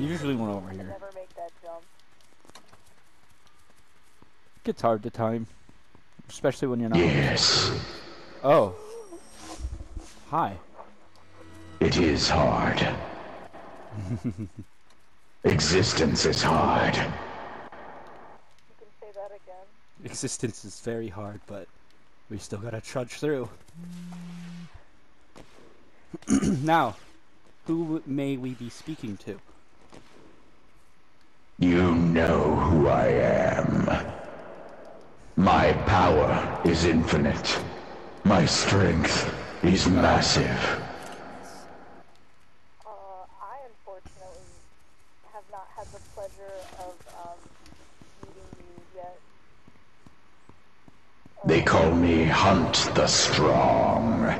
Usually one over here. Never make that jump. Gets hard to time. Especially when you're not. Yes, Oh. Hi. it is hard. Existence is hard. You can say that again. Existence is very hard, but we still gotta trudge through. now, who may we be speaking to? You know who I am. My power is infinite. My strength is massive. Uh, I unfortunately have not had the pleasure of um, meeting you yet. They call me Hunt the Strong.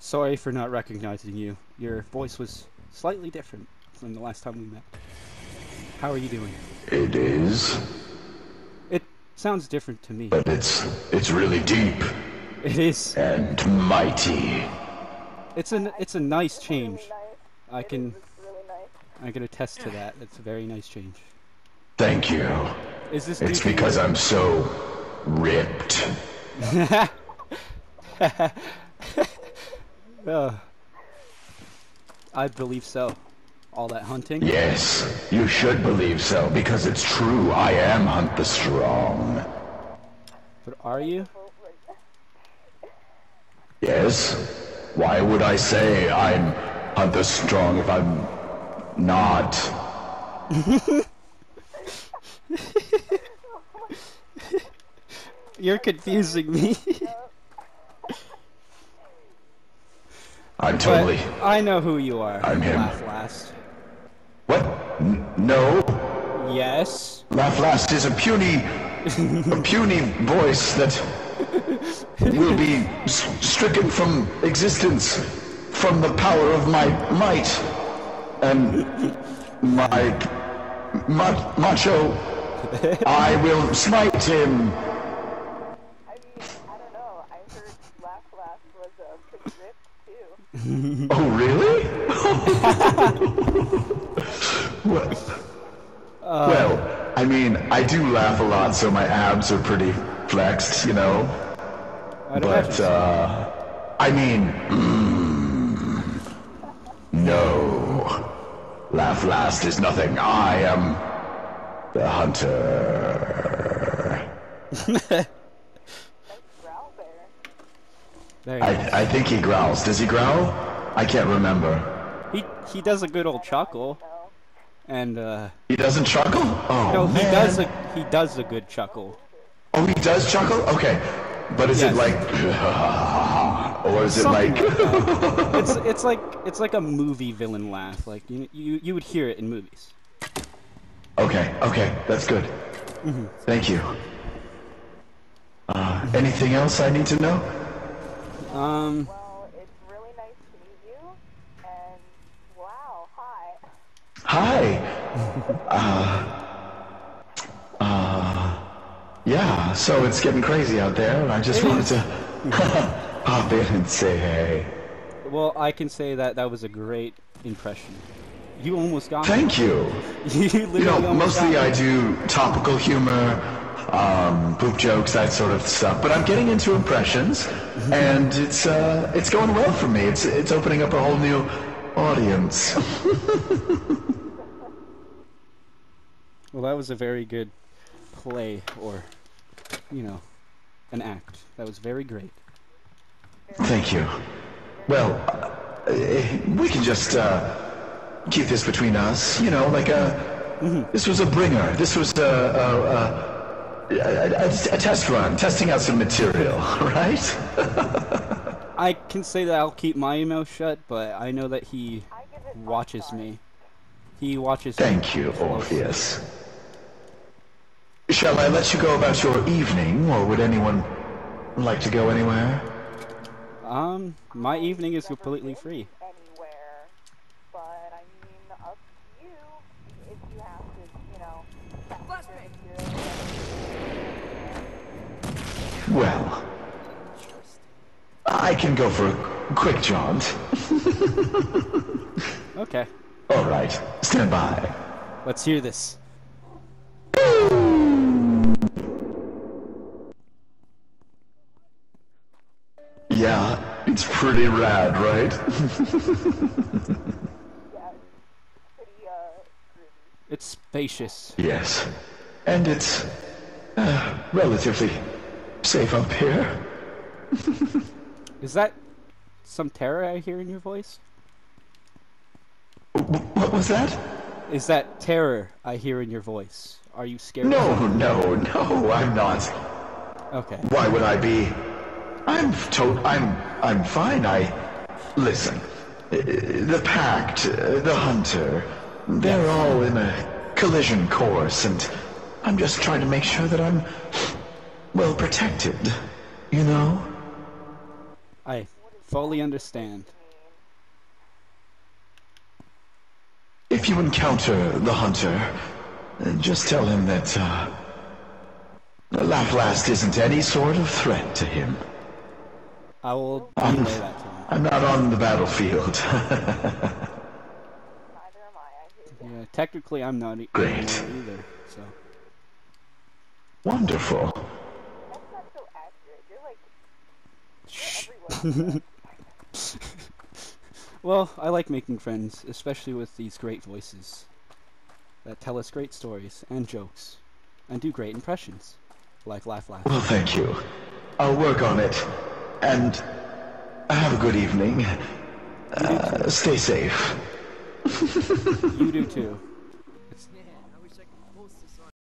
Sorry for not recognizing you. Your voice was slightly different from the last time we met. How are you doing? It is, It sounds different to me. but it's it's really deep It is. and mighty. It's a it's a nice change. I can. I can attest to that. It's a very nice change. Thank you. Is this It's because I'm so ripped. Uh, I believe so. All that hunting. Yes, you should believe so, because it's true. I am Hunt the Strong. But are you? Yes? Why would I say I'm Hunt the Strong if I'm not? You're confusing me. I'm but totally. I know who you are. I'm him. Laugh last. What? N- no. Yes. Laugh Last is a puny, a puny voice that will be s- stricken from existence from the power of my might and my ma- macho. I will smite him. I mean, I don't know. I heard Laugh was pretty too. Oh, really? well, well, I mean, I do laugh a lot, so my abs are pretty flexed, you know. I'd But, uh, I mean, mm, no. Laugh last is nothing. I am the hunter. Nice growl there. Very nice. I, I think he growls. Does he growl? I can't remember. He he does a good old chuckle. And uh, He doesn't chuckle? Oh, no, he man. does a he does a good chuckle. Oh, he does chuckle? Okay. But is it like, or is it Something like, like it's it's like it's like a movie villain laugh. Like you you you would hear it in movies. okay, okay, that's good. Mm-hmm. Thank you. Uh, anything else I need to know? Um, Well, it's really nice to meet you. And wow, hi. Hi. Uh, uh, yeah, so it's getting crazy out there, and I just wanted to pop in and say hey. well, I can say that that was a great impression. You almost got me. Thank you. you literally You know, mostly I do topical humor, um, poop jokes, that sort of stuff. But I'm getting into impressions, and it's uh, it's going well for me. It's it's opening up a whole new audience. Well, that was a very good play, or you know, an act. That was very great. Thank you. Well, uh, we can just uh, keep this between us. You know, like a this was a bringer. This was a a, a, a, a, a test run, testing out some material, right? I can say that I'll keep my mouth shut, but I know that he I give it five watches me. He watches. me Thank you, closely. Orpheus. Shall I let you go about your evening, or would anyone like to go anywhere? Um, my evening is completely free. Anywhere. But I mean, up to you. If you have to, you know, capture material. Well, I can go for a quick jaunt. Okay. All right, stand by. Let's hear this. Yeah, it's pretty rad, right? It's uh. It's spacious. yes. And it's uh, relatively safe up here. Is that some terror I hear in your voice? What was that? Is that terror I hear in your voice? Are you scared? No, no, no, I'm not. Okay. Why would I be? I'm to- I'm I'm fine. I listen. uh, The pact, uh, the hunter, they're all in a collision course, and I'm just trying to make sure that I'm well protected. You know? I fully understand. If you encounter the hunter, uh, just tell him that uh, Laugh Last isn't any sort of threat to him. I will relay that to him. I'm not on the battlefield. Neither am I, I hear ya. Yeah, technically I'm not e- Great. either. So Wonderful. That's not so accurate. You're like. Well, I like making friends, especially with these great voices that tell us great stories and jokes and do great impressions, like Laugh Laugh. Well, thank you. I'll work on it. And have a good evening. Uh, stay safe. You do too.